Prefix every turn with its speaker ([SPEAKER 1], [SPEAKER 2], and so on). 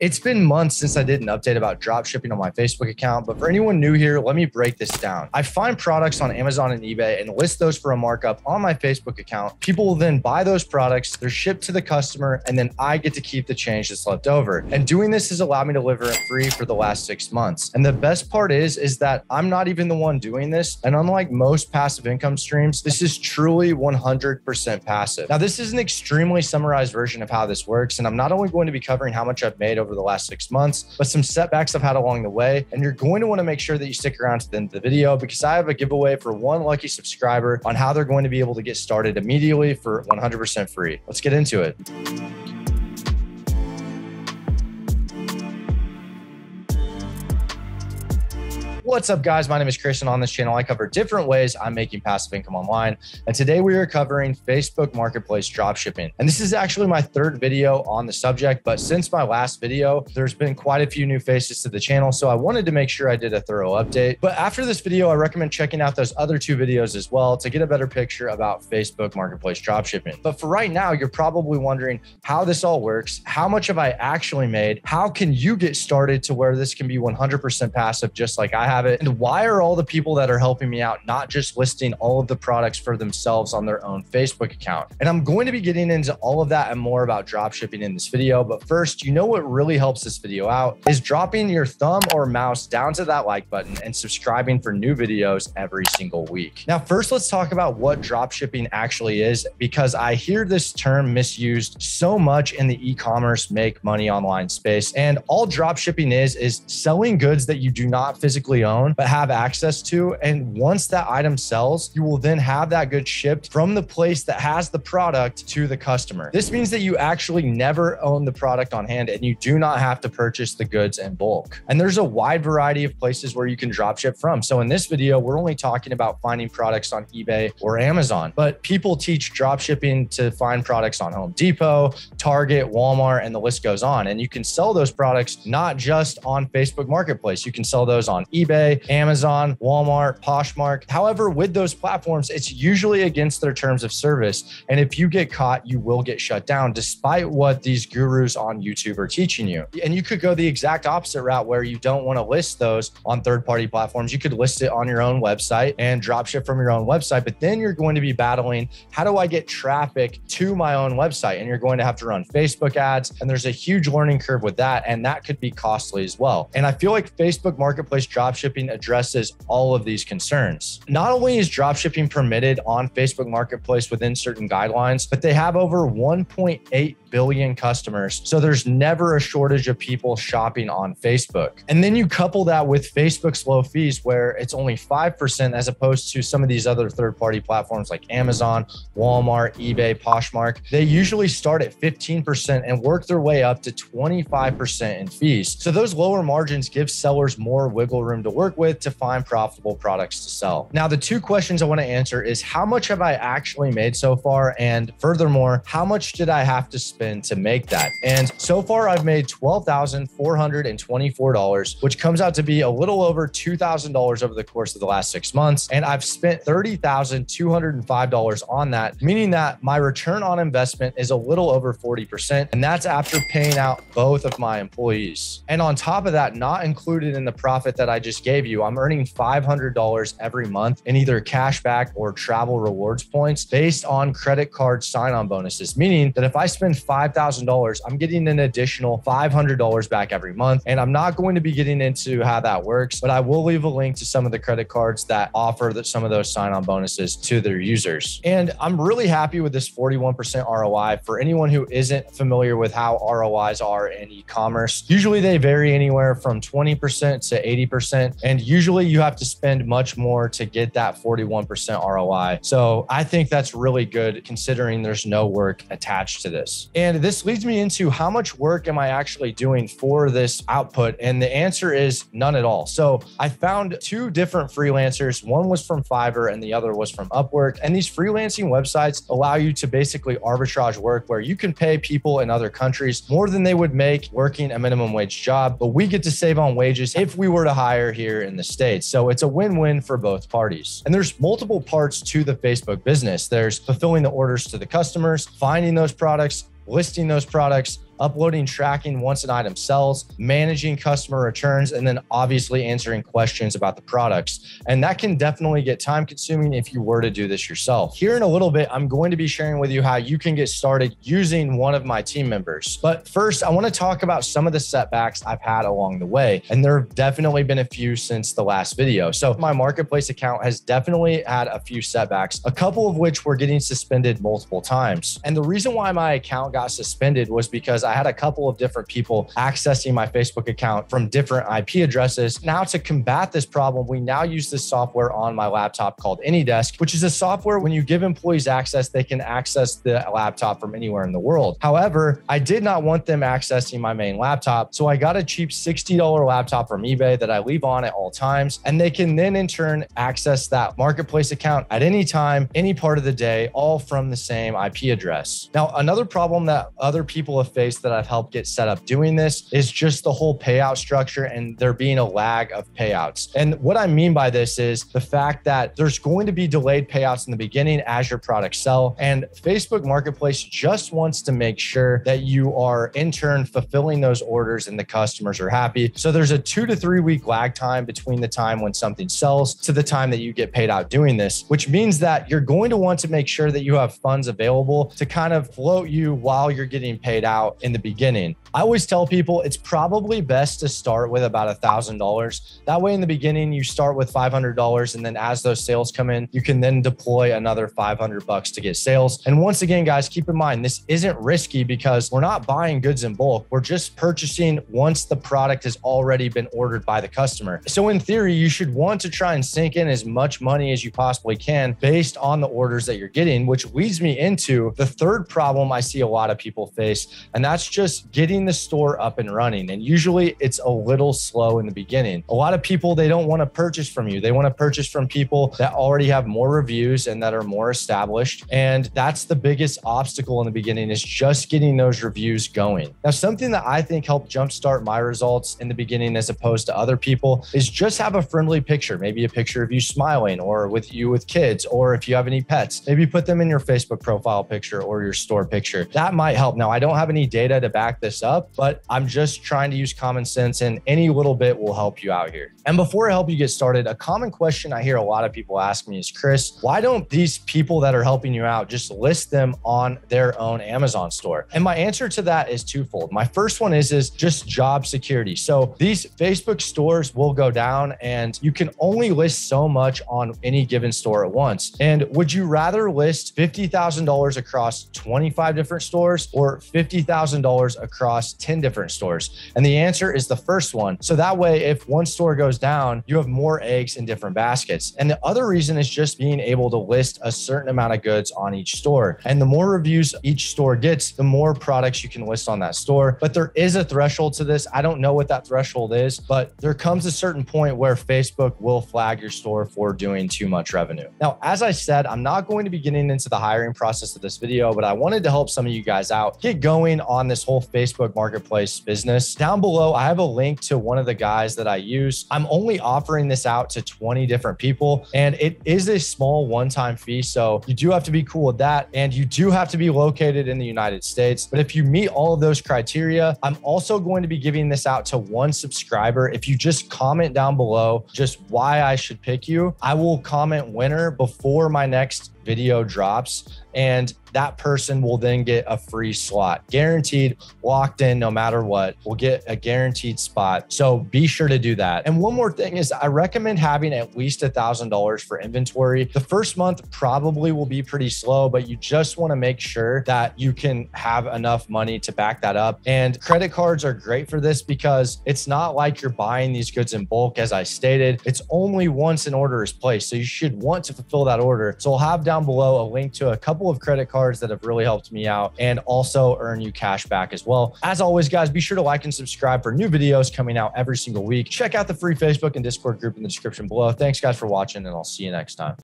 [SPEAKER 1] It's been months since I did an update about drop shipping on my Facebook account, but for anyone new here, let me break this down. I find products on Amazon and eBay and list those for a markup on my Facebook account. People will then buy those products, they're shipped to the customer, and then I get to keep the change that's left over. And doing this has allowed me to live rent free for the last six months. And the best part is, is that I'm not even the one doing this. And unlike most passive income streams, this is truly 100% passive. Now, this is an extremely summarized version of how this works. And I'm not only going to be covering how much I've made over over the last six months, but some setbacks I've had along the way. And you're going to want to make sure that you stick around to the end of the video because I have a giveaway for one lucky subscriber on how they're going to be able to get started immediately for 100% free. Let's get into it. What's up, guys? My name is Christian. On this channel, I cover different ways I'm making passive income online. And today we are covering Facebook Marketplace dropshipping. And this is actually my third video on the subject. But since my last video, there's been quite a few new faces to the channel. So I wanted to make sure I did a thorough update. But after this video, I recommend checking out those other two videos as well to get a better picture about Facebook Marketplace dropshipping. But for right now, you're probably wondering how this all works. How much have I actually made? How can you get started to where this can be 100% passive, just like I have? And why are all the people that are helping me out not just listing all of the products for themselves on their own Facebook account? And I'm going to be getting into all of that and more about drop shipping in this video. But first, you know what really helps this video out is dropping your thumb or mouse down to that like button and subscribing for new videos every single week. Now, first, let's talk about what drop shipping actually is because I hear this term misused so much in the e-commerce make money online space. And all drop shipping is, is selling goods that you do not physically own, mm-hmm. but have access to. And once that item sells, you will then have that good shipped from the place that has the product to the customer. This means that you actually never own the product on hand and you do not have to purchase the goods in bulk. And there's a wide variety of places where you can drop ship from. So in this video, we're only talking about finding products on eBay or Amazon, but people teach drop shipping to find products on Home Depot, Target, Walmart, and the list goes on. And you can sell those products not just on Facebook Marketplace. You can sell those on eBay eBay, Amazon, Walmart, Poshmark. However, with those platforms, it's usually against their terms of service. And if you get caught, you will get shut down, despite what these gurus on YouTube are teaching you. And you could go the exact opposite route where you don't want to list those on third party platforms. You could list it on your own website and drop ship from your own website. But then you're going to be battling how do I get traffic to my own website? And you're going to have to run Facebook ads. And there's a huge learning curve with that. And that could be costly as well. And I feel like Facebook Marketplace dropshipping dropshipping addresses all of these concerns. Not only is dropshipping permitted on Facebook Marketplace within certain guidelines, but they have over 1.8 billion customers. So there's never a shortage of people shopping on Facebook. And then you couple that with Facebook's low fees, where it's only 5% as opposed to some of these other third party platforms like Amazon, Walmart, eBay, Poshmark. They usually start at 15% and work their way up to 25% in fees. So those lower margins give sellers more wiggle room to work with to find profitable products to sell. Now, the two questions I want to answer is how much have I actually made so far? And furthermore, how much did I have to spend to make that? And so far, I've made $12,424, which comes out to be a little over $2,000 over the course of the last six months. And I've spent $30,205 on that, meaning that my return on investment is a little over 40%. And that's after paying out both of my employees. And on top of that, not included in the profit that I just gave you, I'm earning $500 every month in either cashback or travel rewards points based on credit card sign on bonuses, meaning that if I spend $5,000, I'm getting an additional $500 back every month. And I'm not going to be getting into how that works, but I will leave a link to some of the credit cards that offer that some of those sign on bonuses to their users. And I'm really happy with this 41% ROI for anyone who isn't familiar with how ROIs are in e commerce. Usually they vary anywhere from 20% to 80%. And usually you have to spend much more to get that 41% ROI. So I think that's really good considering there's no work attached to this. And this leads me into how much work am I actually doing for this output? And the answer is none at all. So I found two different freelancers. One was from Fiverr and the other was from Upwork. And these freelancing websites allow you to basically arbitrage work where you can pay people in other countries more than they would make working a minimum wage job. But we get to save on wages if we were to hire here in the States. So it's a win win for both parties. And there's multiple parts to the Facebook business there's fulfilling the orders to the customers, finding those products, listing those products, uploading tracking once an item sells, managing customer returns, and then obviously answering questions about the products. And that can definitely get time consuming if you were to do this yourself. Here in a little bit, I'm going to be sharing with you how you can get started using one of my team members. But first, I want to talk about some of the setbacks I've had along the way. And there have definitely been a few since the last video. So my marketplace account has definitely had a few setbacks, a couple of which were getting suspended multiple times. And the reason why my account got suspended was because I had a couple of different people accessing my Facebook account from different IP addresses. Now, to combat this problem, we now use this software on my laptop called AnyDesk, which is a software when you give employees access, they can access the laptop from anywhere in the world. However, I did not want them accessing my main laptop. So I got a cheap $60 laptop from eBay that I leave on at all times. And they can then in turn access that marketplace account at any time, any part of the day, all from the same IP address. Now, another problem that other people have faced that I've helped get set up doing this is just the whole payout structure and there being a lag of payouts. And what I mean by this is the fact that there's going to be delayed payouts in the beginning as your products sell. And Facebook Marketplace just wants to make sure that you are in turn fulfilling those orders and the customers are happy. So there's a two to three week lag time between the time when something sells to the time that you get paid out doing this, which means that you're going to want to make sure that you have funds available to kind of float you while you're getting paid out in the beginning. I always tell people it's probably best to start with about a thousand dollars. That way, in the beginning, you start with five hundred dollars, and then as those sales come in, you can then deploy another five hundred bucks to get sales. And once again, guys, keep in mind this isn't risky because we're not buying goods in bulk. We're just purchasing once the product has already been ordered by the customer. So in theory, you should want to try and sink in as much money as you possibly can based on the orders that you're getting, which leads me into the third problem I see a lot of people face, and that's just getting getting the store up and running. And usually it's a little slow in the beginning. A lot of people, they don't want to purchase from you. They want to purchase from people that already have more reviews and that are more established. And that's the biggest obstacle in the beginning is just getting those reviews going. Now, something that I think helped jumpstart my results in the beginning as opposed to other people is just have a friendly picture, maybe a picture of you smiling or with you with kids, or if you have any pets, maybe put them in your Facebook profile picture or your store picture. That might help. Now, I don't have any data to back this up up, but I'm just trying to use common sense and any little bit will help you out here. And before I help you get started, a common question I hear a lot of people ask me is Kris, why don't these people that are helping you out just list them on their own Amazon store? And my answer to that is twofold. My first one is is just job security. So these Facebook stores will go down and you can only list so much on any given store at once. And would you rather list $50,000 across 25 different stores or $50,000 across across 10 different stores? And the answer is the first one. So that way, if one store goes down, you have more eggs in different baskets. And the other reason is just being able to list a certain amount of goods on each store. And the more reviews each store gets, the more products you can list on that store. But there is a threshold to this. I don't know what that threshold is, but there comes a certain point where Facebook will flag your store for doing too much revenue. Now, as I said, I'm not going to be getting into the hiring process of this video, but I wanted to help some of you guys out get going on this whole Facebook Marketplace business. Down below, I have a link to one of the guys that I use. I'm only offering this out to 20 different people, and it is a small one time fee. So you do have to be cool with that. And you do have to be located in the United States. But if you meet all of those criteria, I'm also going to be giving this out to one subscriber. If you just comment down below just why I should pick you, I will comment winner before my next video drops and that person will then get a free slot guaranteed locked in no matter what will get a guaranteed spot. So be sure to do that. And one more thing is i recommend having at least a thousand dollars for inventory. The first month probably will be pretty slow but you just want to make sure that you can have enough money to back that up. And credit cards are great for this because it's not like you're buying these goods in bulk as i stated. It's only once an order is placed so you should want to fulfill that order. So i'll have down below a link to a couple of credit cards that have really helped me out and also earn you cash back as well. As always, guys, be sure to like and subscribe for new videos coming out every single week. Check out the free Facebook and Discord group in the description below. Thanks, guys, for watching, and I'll see you next time.